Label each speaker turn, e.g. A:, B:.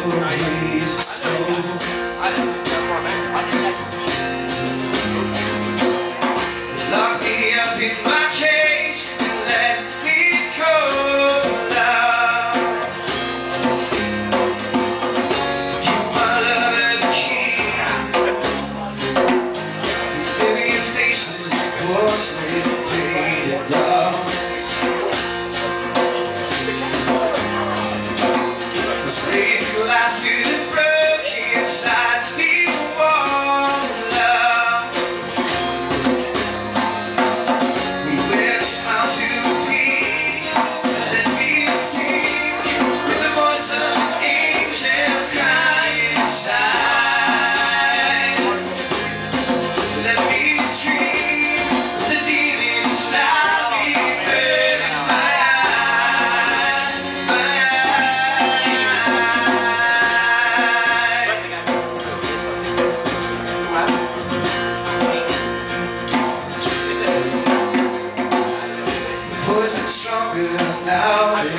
A: Lock me up in my cage.